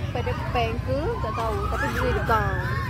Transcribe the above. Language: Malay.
depan-depan ke, tak tahu. Tapi dia dekat.